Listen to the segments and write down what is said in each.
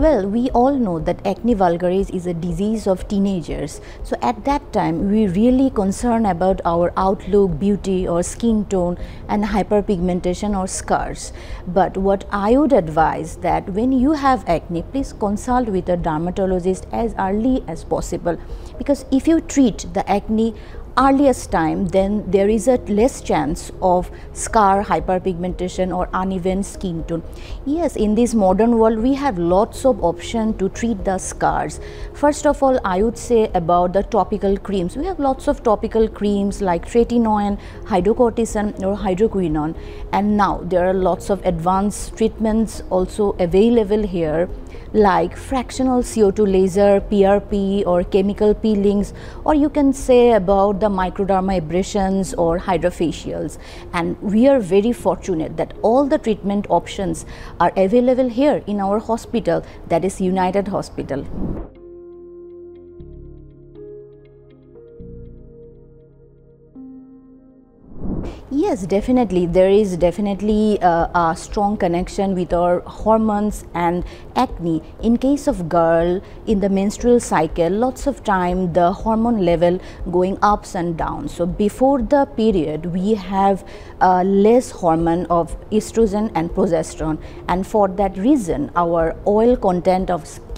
Well, we all know that acne vulgaris is a disease of teenagers. So at that time, we really concern about our outlook, beauty or skin tone and hyperpigmentation or scars. But what I would advise that when you have acne, please consult with a dermatologist as early as possible because if you treat the acne earliest time then there is a less chance of scar hyperpigmentation or uneven skin tone. Yes in this modern world we have lots of option to treat the scars. First of all i would say about the topical creams. We have lots of topical creams like tretinoin hydrocortisone or hydroquinone. And now there are lots of advanced treatments also available here like fractional CO2 laser, PRP or chemical peelings or you can say about the microdermabrasions or hydrofacials and we are very fortunate that all the treatment options are available here in our hospital that is United Hospital. Yes, definitely. There is definitely uh, a strong connection with our hormones and acne. In case of girl, in the menstrual cycle, lots of time the hormone level going ups and downs. So before the period, we have uh, less hormone of estrogen and progesterone, and for that reason, our oil content of skin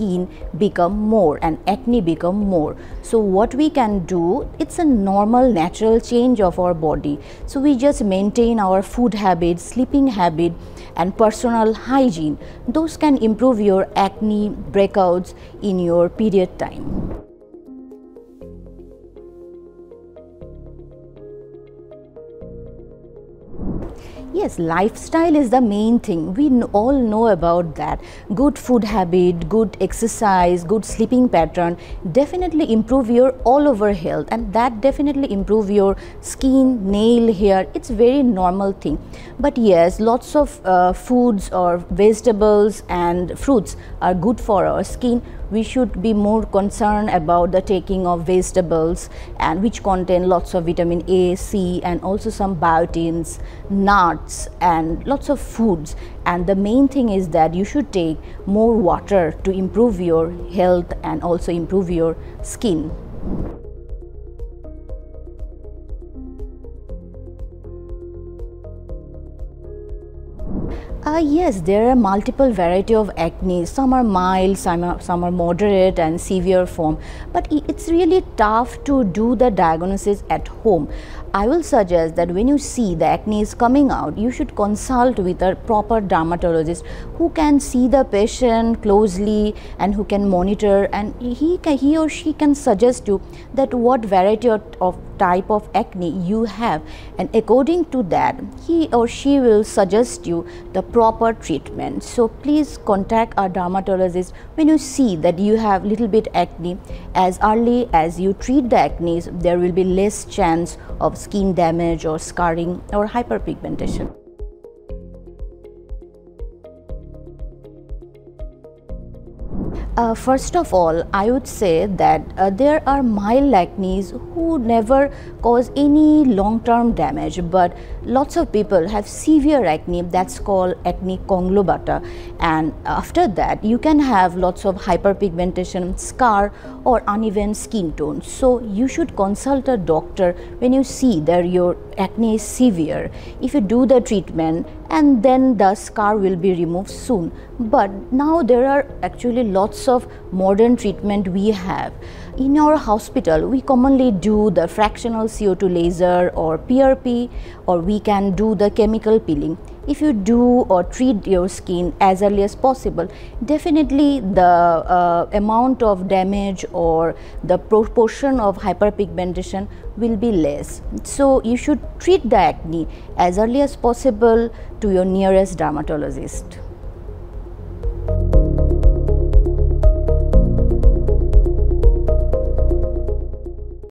become more and acne become more. So what we can do, it's a normal natural change of our body. So we just maintain our food habit sleeping habit and personal hygiene. Those can improve your acne breakouts in your period time. Yes, lifestyle is the main thing. We all know about that. Good food habit, good exercise, good sleeping pattern definitely improve your all over health and that definitely improve your skin, nail, hair. It's very normal thing. But yes, lots of uh, foods or vegetables and fruits are good for our skin we should be more concerned about the taking of vegetables and which contain lots of vitamin A, C and also some biotins, nuts and lots of foods and the main thing is that you should take more water to improve your health and also improve your skin. Uh, yes, there are multiple variety of acne. Some are mild, some are, some are moderate and severe form. But it's really tough to do the diagnosis at home. I will suggest that when you see the acne is coming out, you should consult with a proper dermatologist who can see the patient closely and who can monitor and he, can, he or she can suggest you that what variety of, of type of acne you have and according to that he or she will suggest you the proper treatment. So please contact a dermatologist when you see that you have little bit acne as early as you treat the acne there will be less chance of skin damage or scarring or hyperpigmentation. Uh, first of all, I would say that uh, there are mild acnes who never cause any long-term damage, but lots of people have severe acne that's called acne conglobata, and after that you can have lots of hyperpigmentation, scar, or uneven skin tone. So you should consult a doctor when you see that your acne is severe. If you do the treatment and then the scar will be removed soon. But now there are actually lots of modern treatment we have. In our hospital, we commonly do the fractional CO2 laser or PRP or we can do the chemical peeling if you do or treat your skin as early as possible definitely the uh, amount of damage or the proportion of hyperpigmentation will be less. So you should treat the acne as early as possible to your nearest dermatologist